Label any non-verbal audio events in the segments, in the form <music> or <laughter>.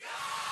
Yeah!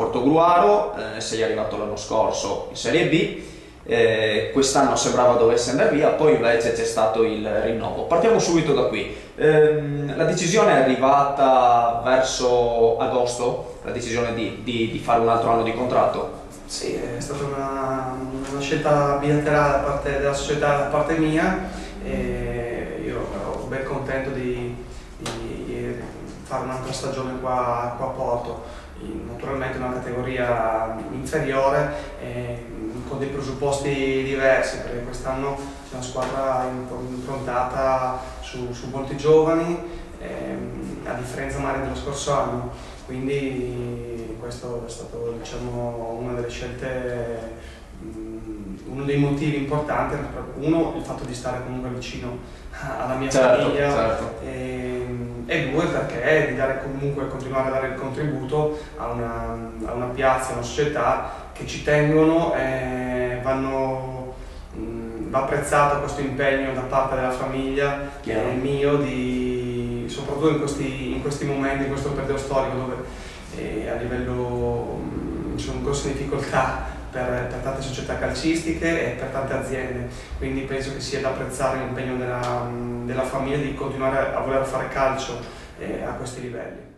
Portogruaro, eh, sei arrivato l'anno scorso in Serie B, eh, quest'anno sembrava dovesse andare via, poi invece c'è stato il rinnovo. Partiamo subito da qui. Eh, la decisione è arrivata verso agosto, la decisione di, di, di, fare un altro anno di contratto? Sì, è stata una, una scelta bilaterale da parte della società da parte mia e io ero ben contento di, di fare un'altra stagione qua, qua a Porto, in, naturalmente una categoria inferiore eh, con dei presupposti diversi perché quest'anno c'è una squadra improntata su, su molti giovani ehm, a differenza magari dello scorso anno. Quindi questo è stato diciamo, una delle scelte uno dei motivi importanti uno il fatto di stare comunque vicino alla mia certo, famiglia certo. E, e, due perché di dare comunque continuare a dare il contributo a una, a una piazza, a una società che ci tengono e vanno, mh, va apprezzato questo impegno da parte della famiglia e mio di, soprattutto in questi, in questi, momenti, in questo periodo storico dove eh, a livello mh, sono grosse difficoltà per, per, tante società calcistiche e per tante aziende, quindi penso che sia da apprezzare l'impegno della, della, famiglia di continuare a voler fare calcio eh, a questi livelli.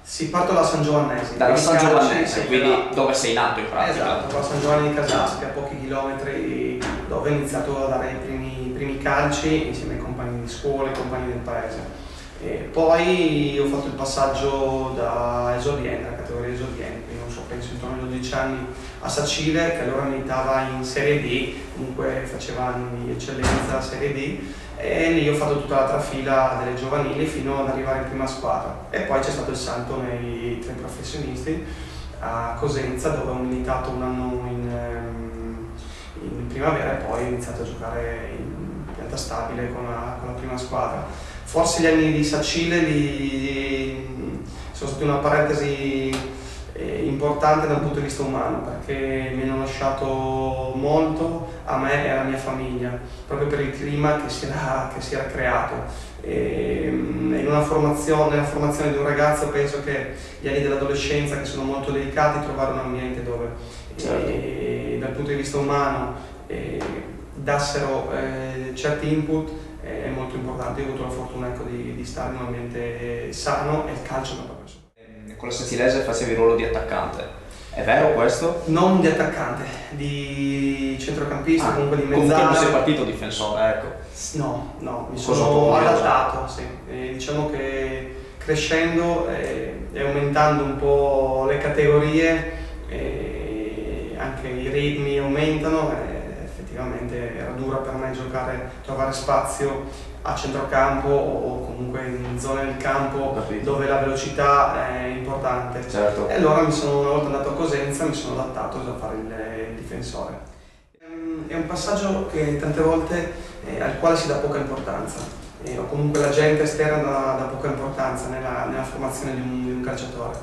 Si parto da San Giovannese. Dalla San Giovannese, quindi da... dove sei nato in pratica? Esatto, da San Giovanni di Casasca, a pochi chilometri dove ho iniziato a dare i primi, primi calci insieme ai compagni di scuola, ai compagni del paese. E poi ho fatto il passaggio da esordiente, la categoria esordiente, quindi non so, penso intorno ai 12 anni a Sacile, che allora militava in Serie D, comunque faceva anni di eccellenza Serie D, e lì ho fatto tutta la trafila delle giovanili fino ad arrivare in prima squadra. E poi c'è stato il salto nei tre professionisti a Cosenza, dove ho militato un anno in, ehm, in primavera e poi ho iniziato a giocare in pianta stabile con la, con la prima squadra Forse gli anni di Sacile li, sono stati una parentesi eh, importante dal punto di vista umano perché mi hanno lasciato molto a me e alla mia famiglia, proprio per il clima che si era, che si era creato. E, mm, in una formazione, nella formazione di un ragazzo penso che gli anni dell'adolescenza che sono molto delicati, trovare un ambiente dove certo. e, dal punto di vista umano eh, dassero eh, certi input è molto importante. Io ho avuto la fortuna ecco, di, di, stare in un ambiente sano e il calcio mi ha permesso. Con la Sensilese facevi il ruolo di attaccante. È vero questo? Non di attaccante, di centrocampista, ah, comunque di mezzala. Comunque non sei partito difensore, ecco. No, no, mi sono adattato, sì. E diciamo che crescendo e, e, aumentando un po' le categorie, anche i ritmi aumentano. E, effettivamente era dura per me giocare, trovare spazio a centrocampo o comunque in zone del campo Capito. dove la velocità è importante. Certo. E allora mi sono, una volta andato a Cosenza mi sono adattato a fare il, difensore. È un passaggio che tante volte, eh, al quale si dà poca importanza. Eh, o comunque la gente esterna dà, dà poca importanza nella, nella formazione di un, di un calciatore.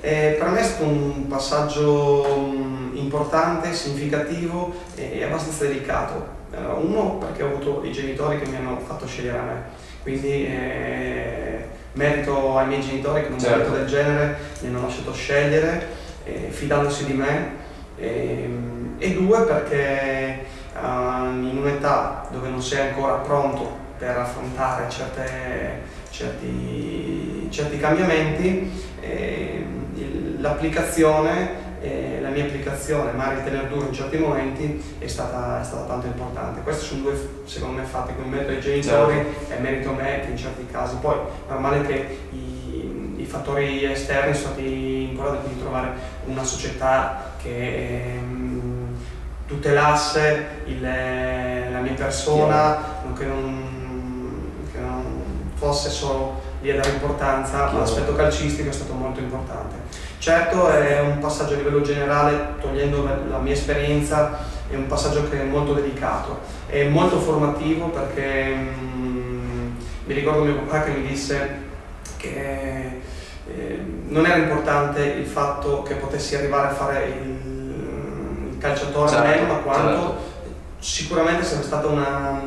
Eh, per me è stato un passaggio mm, importante, significativo e abbastanza delicato. uno perché ho avuto i genitori che mi hanno fatto scegliere a me, quindi eh, merito ai miei genitori che in un certo. momento del genere mi hanno lasciato scegliere, eh, fidandosi di me, ehm, e due perché uh, in un'età dove non sei ancora pronto per affrontare certe, certi, certi cambiamenti, eh, l'applicazione e la mia applicazione, magari tenere duro in certi momenti, è stata, è stata tanto importante. Questi sono due, secondo me, fatti con merito ai genitori certo. e merito a me che in certi casi. Poi è normale che i, i fattori esterni sono stati importanti, quindi trovare una società che ehm, tutelasse il, la mia persona, che non, che non fosse solo a dare importanza, ma l'aspetto calcistico è stato molto importante. Certo è un passaggio a livello generale, togliendo la mia esperienza, è un passaggio che è molto delicato, è molto formativo perché mm, mi ricordo mio papà che mi disse che eh, non era importante il fatto che potessi arrivare a fare il, il calciatore certo, meglio, ma quanto certo. sicuramente sarebbe stata una,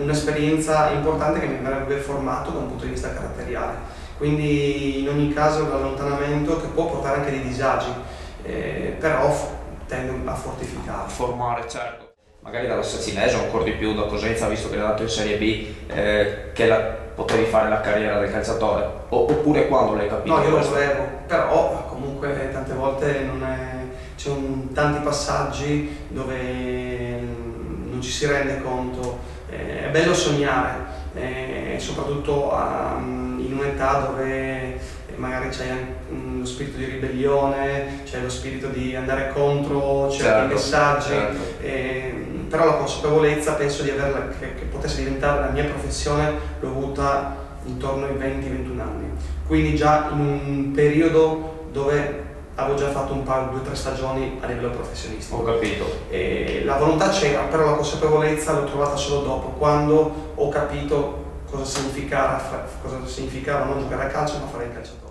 un'esperienza importante che mi avrebbe formato da un punto di vista caratteriale. Quindi in ogni caso l'allontanamento che può portare anche dei disagi, eh, però tende a fortificare. A formare, certo. Magari dalla Sassinese o ancora di più da Cosenza, visto che è andato in Serie B, eh, che la, potevi fare la carriera del calciatore? O, oppure quando l'hai capito? No, io lo volevo, però comunque tante volte non è... Ci sono tanti passaggi dove non ci si rende conto. Eh, è bello sognare, eh, soprattutto um, in un'età dove magari c'è lo spirito di ribellione, c'è lo spirito di andare contro certi certo, messaggi, certo. Eh, però la consapevolezza penso di averla, che, che, potesse diventare la mia professione, l'ho avuta intorno ai 20-21 anni. Quindi già in un periodo dove avevo già fatto un paio, due o tre stagioni a livello professionistico. Ho capito. E la volontà c'era, però la consapevolezza l'ho trovata solo dopo, quando ho capito cosa significava, cosa significava non giocare a calcio ma fare il calciatore.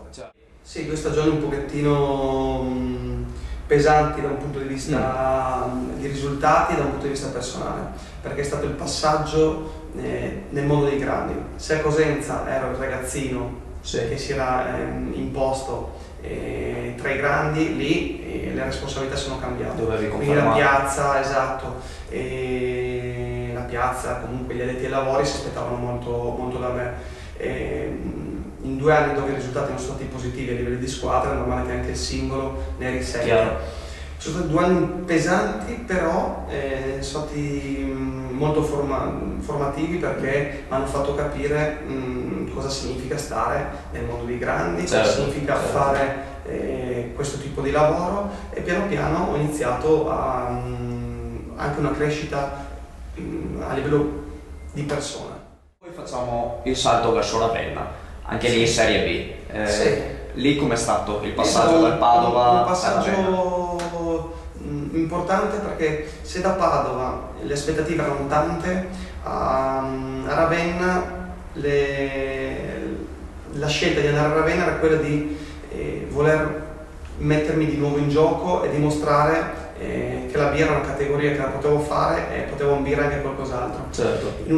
Sì, due stagioni un pochettino pesanti da un punto di vista mm. di risultati e da un punto di vista personale, perché è stato il passaggio eh, nel mondo dei grandi. Se a Cosenza ero il ragazzino sì. che si era eh, imposto eh, tra i grandi, lì eh, le responsabilità sono cambiate. Dovevi Quindi la piazza, esatto, la piazza, comunque gli addetti ai lavori si aspettavano molto, molto da me. E, in due anni dove i risultati non sono stati positivi a livello di squadra, è normale che anche il singolo ne risenta. Sono stati due anni pesanti, però eh, sono stati mh, molto forma formativi perché mi hanno fatto capire mh, cosa significa stare nel mondo dei grandi, certo, cosa significa certo. fare eh, questo tipo di lavoro e piano piano ho iniziato a, mh, anche una crescita a livello di persona. Poi facciamo il salto verso la penna anche lì in Serie B. Eh, sì. Lì com'è stato il passaggio dal Padova? Un passaggio importante perché se da Padova le aspettative erano tante, a, Ravenna le, la scelta di andare a Ravenna era quella di eh, voler mettermi di nuovo in gioco e dimostrare eh, che la birra era una categoria che la potevo fare e potevo ambire anche qualcos'altro. Certo. In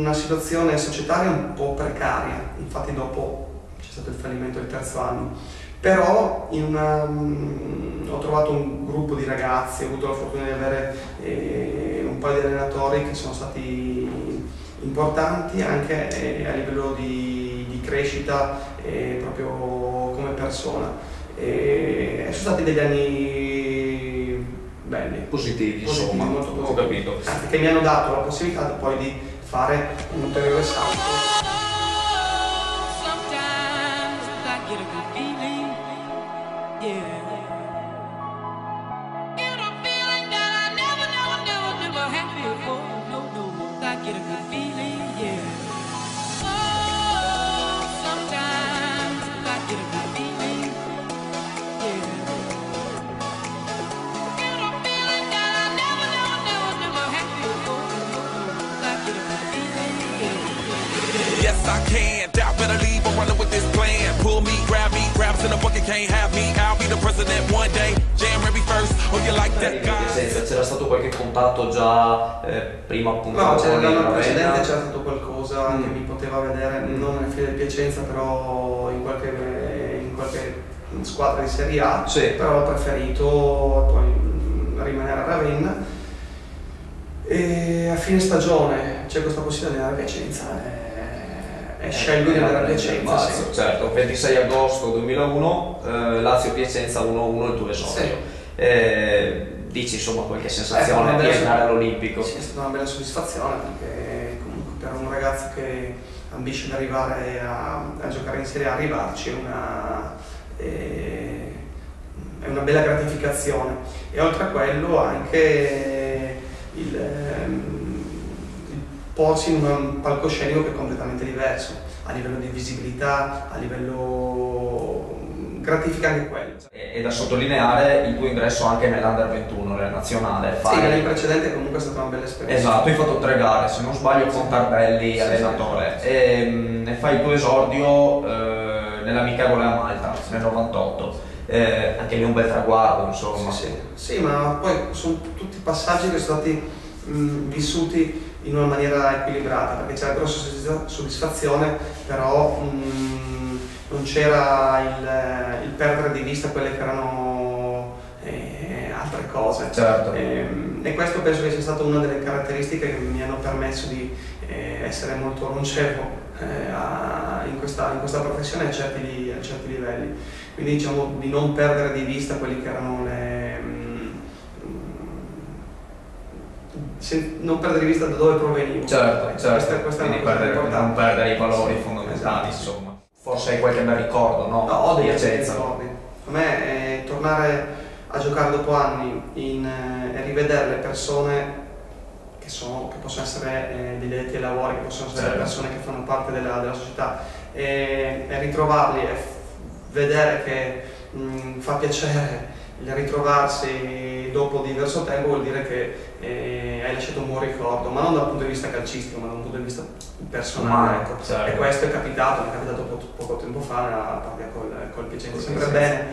una situazione societaria un po' precaria, infatti dopo c'è stato il fallimento del terzo anno, però una, um, ho trovato un gruppo di ragazzi, ho avuto la fortuna di avere eh, un paio di allenatori che sono stati importanti anche eh, a livello di, di crescita eh, proprio come persona. E sono stati degli anni belli, positivi, positivi insomma, molto positivi. Ho capito. Anche che mi hanno dato la possibilità poi di fare un ulteriore salto. Guy. c'era stato qualche contatto già eh, prima appunto? No, c'era l'anno precedente c'era stato qualcosa mm. che mi poteva vedere, non nel fine di Piacenza, però in qualche, in qualche squadra di Serie A, sì. però ho preferito poi rimanere a Ravenna. E a fine stagione c'è questa possibilità di andare a Piacenza. E eh, scelgo di andare a Piacenza. Sì. Certo, 26 agosto 2001, eh, Lazio-Piacenza 1-1 il tuo esordio. Sì. Eh, dici insomma qualche sensazione di andare all'Olimpico? Sì, è stata una bella soddisfazione perché comunque per un ragazzo che ambisce ad arrivare a, a giocare in Serie A, arrivarci è una, eh, è una bella gratificazione. E oltre a quello anche il, ehm, il porsi in un palcoscenico che è completamente diverso, a livello di visibilità, a livello gratifica anche quello. E, da sottolineare il tuo ingresso anche nell'Under 21, nella nazionale. Fai... Sì, nel precedente comunque è stata una bella esperienza. Esatto, hai fatto tre gare, se non sbaglio con Tarbelli, sì, allenatore, sì. E, mm, e, fai il tuo esordio eh, nell'amichevole a Malta nel 98. Eh, anche lì un bel traguardo, insomma. Sì, sì. sì, ma poi sono tutti passaggi che sono stati mh, mm, vissuti in una maniera equilibrata, perché c'è la grossa soddisfazione, però mh, mm, non c'era il, il, perdere di vista quelle che erano eh, altre cose. Certo. E, ehm, e, questo penso che sia stata una delle caratteristiche che mi hanno permesso di eh, essere molto longevo eh, a, in, questa, in, questa, professione a certi, a certi, livelli. Quindi diciamo di non perdere di vista quelli che erano le... non perdere di vista da dove provenivo. Certo, certo. Questa, questa Quindi perdere, non perdere i valori sì, fondamentali, esatto. insomma. Forse hai qualche bel ricordo, no? No, ho dei ricordi. A me eh, tornare a giocare dopo anni in, eh, e rivedere le persone che, sono, che possono essere eh, dei detti ai lavori, che possono essere certo. persone che fanno parte della, della società e, e, ritrovarli e vedere che mh, mm, fa piacere il ritrovarsi dopo diverso tempo vuol dire che eh, hai lasciato un buon ricordo, ma non dal punto di vista calcistico, ma dal punto di vista personale. Ecco. Certo. E questo è capitato, mi è capitato poco, poco tempo fa a partita col, col Piacenza. Sempre sì, bene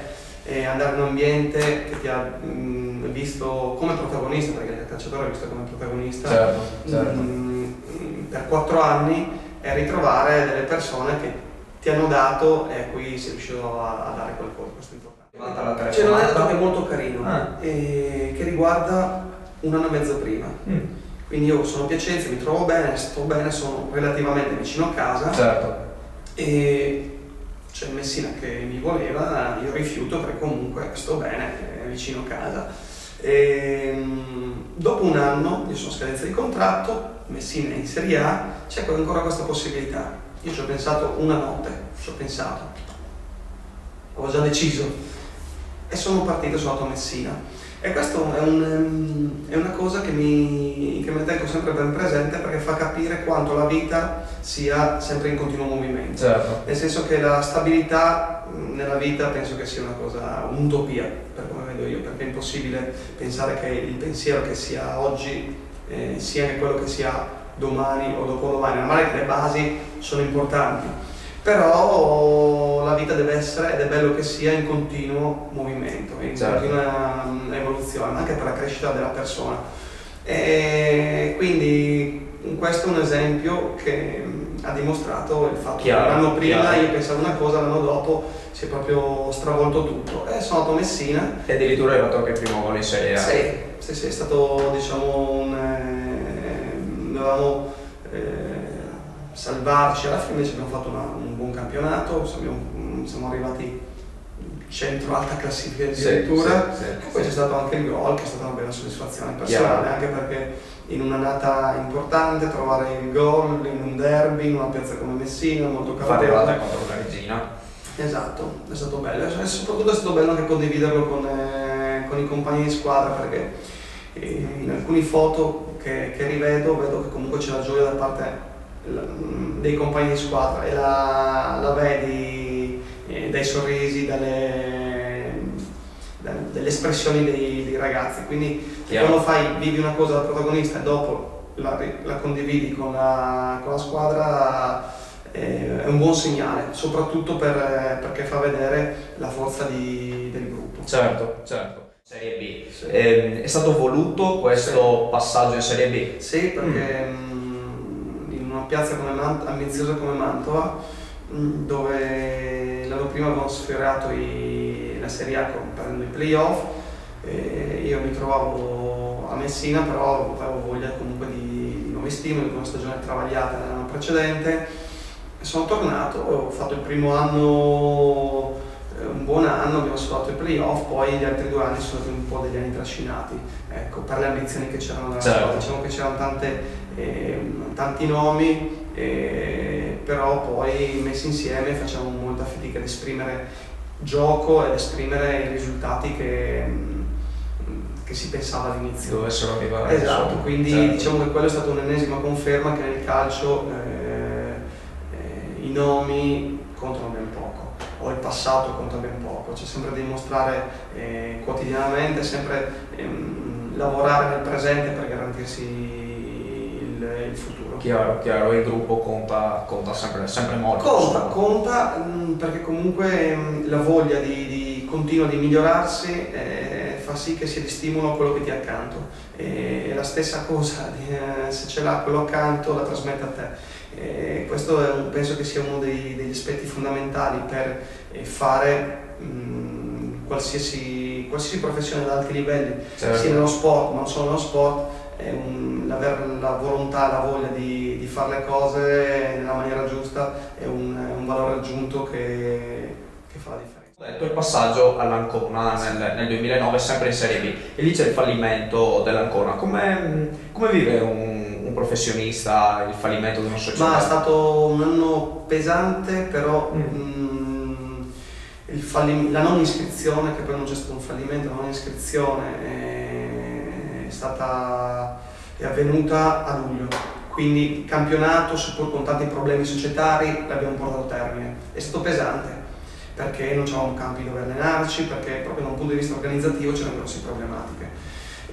eh, andare in un ambiente che ti ha mh, visto come protagonista, perché il calciatore è visto come protagonista certo, certo. Mh, per quattro anni e ritrovare delle persone che ti hanno dato e a cui sei riuscito a, a dare qualcosa. C'è un aneddoto che è molto carino, ah. eh, che riguarda un anno e mezzo prima. Mm. Quindi io sono a Piacenza, mi trovo bene, sto bene, sono relativamente vicino a casa. Certo. E c'è Messina che mi voleva, io rifiuto perché comunque sto bene, è vicino a casa. E, ehm, dopo un anno, io sono scadenza di contratto, Messina è in Serie A, c'è ancora questa possibilità. Io ci ho pensato una notte, ci ho pensato, avevo già deciso e sono partito, sono andato a Messina. E questo è, un, ehm, è una cosa che mi, che mi, tengo sempre ben presente perché fa capire quanto la vita sia sempre in continuo movimento. Certo. Nel senso che la stabilità nella vita penso che sia una cosa, un'utopia, per come vedo io, perché è impossibile pensare che il pensiero che sia oggi eh, sia anche quello che sia domani o dopodomani. Normale che le basi sono importanti però la vita deve essere, ed è bello che sia, in continuo movimento, in certo. continua mm, evoluzione, anche per la crescita della persona. E quindi questo è un esempio che mm, ha dimostrato il fatto chiaro, che l'anno prima chiaro. io pensavo una cosa, l'anno dopo si è proprio stravolto tutto. E sono andato a Messina. E addirittura è arrivato anche il primo gol in Serie A. Sì, sì, sì, è stato diciamo un... Eh, dovevamo eh, salvarci, alla fine invece abbiamo fatto una, un buon campionato, siamo, siamo arrivati centro alta classifica addirittura. sì, sì, sì, poi c'è stato anche il gol che è stata una bella soddisfazione personale yeah. anche perché in un'annata importante trovare il gol in un derby in una piazza come Messina molto calorosa contro la regina esatto è stato bello. E soprattutto è stato bello anche condividerlo con, eh, con i compagni di squadra perché eh, in alcune foto che, che rivedo vedo che comunque c'è la gioia da parte dei compagni di squadra e la, la vedi eh, dai sorrisi, dalle, dalle espressioni dei, dei, ragazzi. Quindi Chiaro. quando fai, vivi una cosa da protagonista e dopo la, la condividi con la, con la squadra eh, è un buon segnale, soprattutto per, perché fa vedere la forza di, del gruppo. Certo, certo. Serie B. Sì. Eh, è stato voluto questo sì. passaggio in Serie B? Sì, perché mm piazza come Mant- ambiziosa come Mantova, mm, dove l'anno prima avevamo sfiorato i, la Serie A prendendo i playoff. io mi trovavo a Messina, però avevo voglia comunque di, di nuovi stimoli, con una stagione travagliata l'anno precedente. sono tornato, ho fatto il primo anno eh, un buon anno, abbiamo salvato i playoff, poi gli altri due anni sono stati un po' degli anni trascinati, ecco, per le ambizioni che c'erano nella certo. squadra. Diciamo che c'erano tante, tanti nomi, eh, però poi messi insieme facciamo molta fatica ad esprimere gioco ed esprimere i risultati che, che si pensava all'inizio. Dovessero arrivare. Esatto, quindi certo. diciamo che quello è stata un'ennesima conferma che nel calcio eh, eh, i nomi contano ben poco, o il passato conta ben poco, c'è sempre da dimostrare eh, quotidianamente, sempre ehm, lavorare nel presente per garantirsi il, il futuro. Chiaro, chiaro, il gruppo conta, conta sempre, sempre, molto. Conta, conta mh, perché comunque mh, la voglia di, di continua di migliorarsi eh, fa sì che si stimolo quello che ti è accanto e la stessa cosa <laughs> eh, se ce l'ha quello accanto la trasmette a te. E questo un, penso che sia uno dei, degli aspetti fondamentali per eh, fare mh, qualsiasi, qualsiasi, professione ad alti livelli, certo. sia nello sport ma non solo nello sport un, avere la volontà, la voglia di, di, fare le cose nella maniera giusta è un, è un valore aggiunto che, che, fa la differenza. Ho detto il passaggio all'Ancona nel, nel, 2009, sempre in Serie B, e lì c'è il fallimento dell'Ancona. Come, come vive un, un, professionista il fallimento di una società? Ma è stato un anno pesante, però mm. mh, mm, la non iscrizione, che poi non c'è stato un fallimento, la non iscrizione. È stata è avvenuta a luglio. Quindi il campionato, seppur con tanti problemi societari, l'abbiamo portato a termine. È stato pesante perché non c'erano campi dove allenarci, perché proprio da un punto di vista organizzativo c'erano grosse problematiche.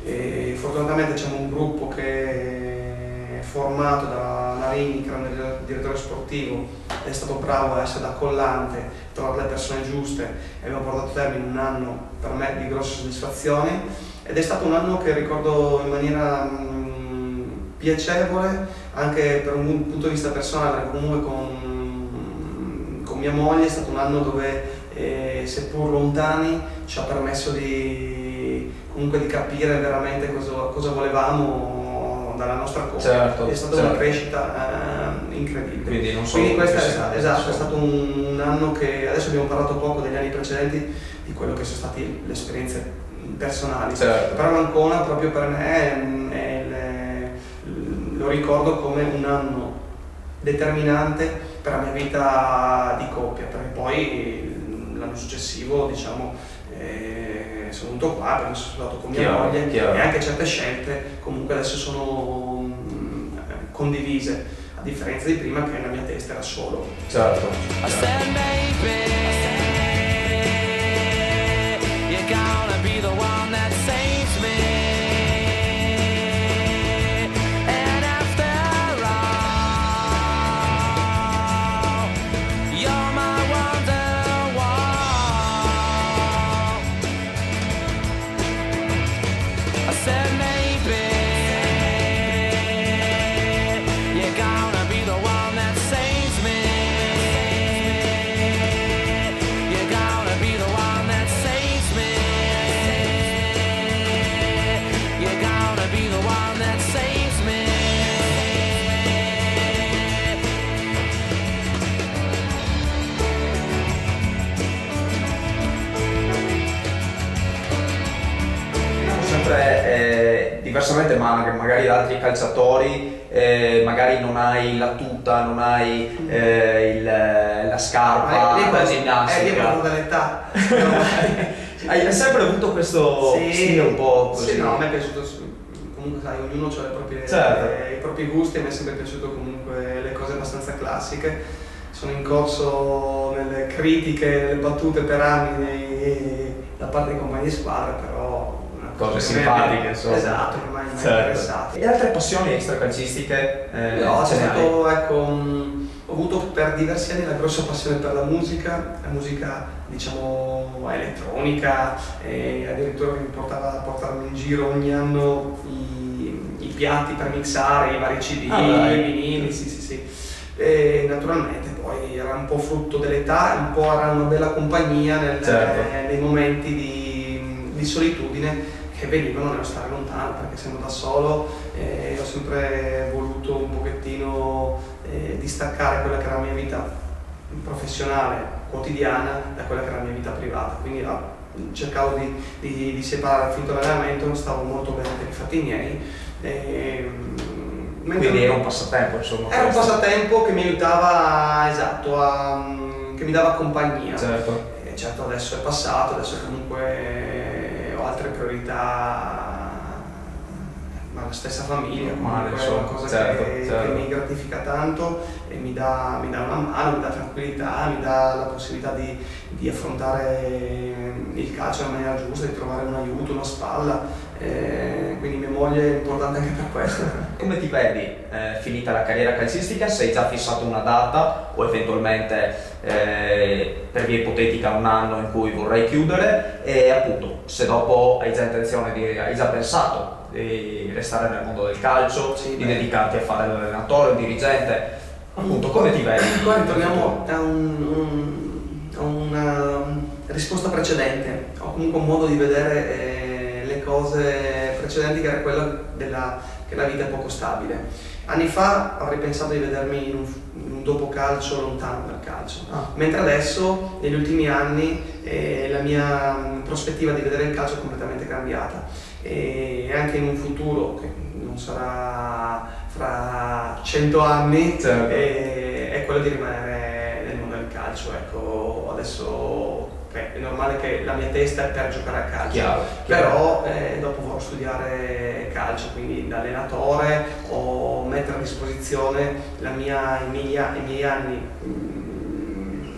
E fortunatamente c'è un gruppo che è formato da Larini, che era il direttore sportivo, è stato bravo a essere da collante, trovare le persone giuste e abbiamo portato a termine un anno per me di grosse soddisfazioni ed è stato un anno che ricordo in maniera mh, piacevole anche per un punto di vista personale, comunque con, con mia moglie è stato un anno dove eh, seppur lontani ci ha permesso di, comunque di capire veramente cosa, cosa volevamo dalla nostra coppia. Certo, è stata certo. una crescita eh, incredibile. Quindi, non Quindi questo è, stato, esatto, è stato un, un anno che adesso abbiamo parlato poco degli anni precedenti, di quello che sono state le esperienze personali. Certo. Però l'Ancona proprio per me lo ricordo come un anno determinante per la mia vita di coppia, perché poi l'anno successivo diciamo eh, sono venuto qua perché sono stato con mia chiaro, moglie chiaro. e anche certe scelte comunque adesso sono mh, condivise a differenza di prima che nella mia testa era solo certo, certo. Altri calciatori, eh, magari non hai la tuta, non hai eh, il, la scarpa eh, da ginnastica. Eh, io dall'età. hai sempre avuto questo sì, stile un po' così? Sì, no, a me è piaciuto, comunque sai, ognuno ha proprie, certo. eh, i propri gusti, a me è sempre piaciuto comunque le cose abbastanza classiche. Sono in corso nelle critiche, nelle battute per anni nei, da parte dei compagni di squadra, però cose simpatiche, insomma. Esatto, ormai certo. interessati. E altre passioni extracalcistiche? Eh, no, c'è stato, ecco, um, ho avuto per diversi anni la grossa passione per la musica, la musica diciamo elettronica, e addirittura mi portava a portarmi in giro ogni anno i, i piatti per mixare, i vari CD, ah, i vinili, sì sì sì. E naturalmente poi era un po' frutto dell'età, un po' era una bella compagnia nel, certo. eh, nei momenti di, di solitudine che venivano nello stare lontano perché essendo da solo eh, ho sempre voluto un pochettino eh, distaccare quella che era la mia vita professionale quotidiana da quella che era la mia vita privata. Quindi ah, cercavo di, di, di separare finito l'allenamento, stavo molto bene per i fatti miei. E, quindi era un passatempo, insomma. Era un passatempo che mi aiutava, esatto, a, che mi dava compagnia. Certo. E certo adesso è passato, adesso comunque ho altre priorità ma la stessa famiglia comunque è una cosa certo, che, certo. che, mi gratifica tanto e mi dà, mi dà, una mano, mi dà tranquillità, mi dà la possibilità di, di affrontare il calcio in maniera giusta, di trovare un aiuto, una spalla, eh, quindi mia moglie è importante anche per questo. <laughs> Come ti vedi eh, finita la carriera calcistica? Sei già fissato una data o eventualmente eh, per via ipotetica un anno in cui vorrei chiudere e appunto se dopo hai già intenzione di, hai già pensato di restare nel mondo del calcio, sì, di beh. dedicarti a fare l'allenatore, il dirigente, appunto come ti vedi? Qua ritorniamo a, un, a, una risposta precedente, ho comunque un modo di vedere eh, le cose precedenti che era quella della, che la vita è poco stabile. Anni fa avrei pensato di vedermi in un, in un dopo calcio lontano dal calcio, ah. mentre adesso negli ultimi anni eh, la mia prospettiva di vedere il calcio è completamente cambiata e anche in un futuro che non sarà fra cento anni certo. è, è, quello di rimanere nel mondo del calcio. Ecco, adesso è normale che la mia testa è per giocare a calcio, chiaro, però eh, dopo vorrò studiare calcio, quindi da allenatore o mettere a disposizione mia, i, miei, i, miei, anni mm,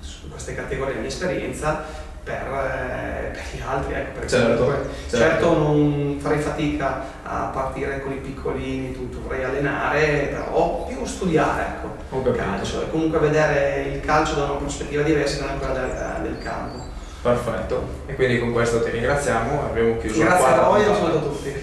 su queste categorie, la mia esperienza per, eh, per gli altri, ecco, certo, certo. certo. non farei fatica a partire con i piccolini, tutto, vorrei allenare, però più studiare, ecco, il calcio e comunque vedere il calcio da una prospettiva diversa da quella del, del campo. Perfetto, e quindi con questo ti ringraziamo, abbiamo chiuso Grazie a voi e un saluto a tutti.